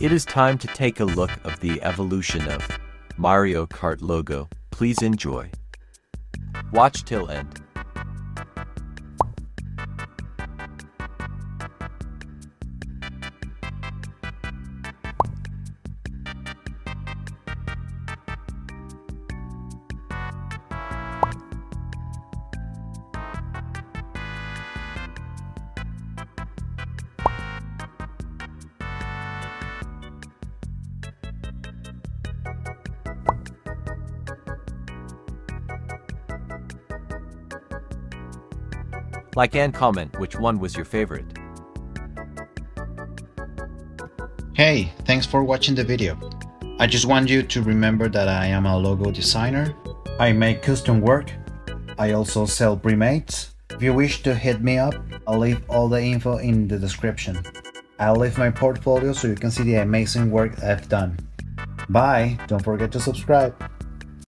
It is time to take a look of the evolution of Mario Kart logo. Please enjoy. Watch till end. Like and comment which one was your favorite. Hey, thanks for watching the video. I just want you to remember that I am a logo designer. I make custom work. I also sell pre-mades. If you wish to hit me up, I'll leave all the info in the description. I'll leave my portfolio so you can see the amazing work I've done. Bye, don't forget to subscribe.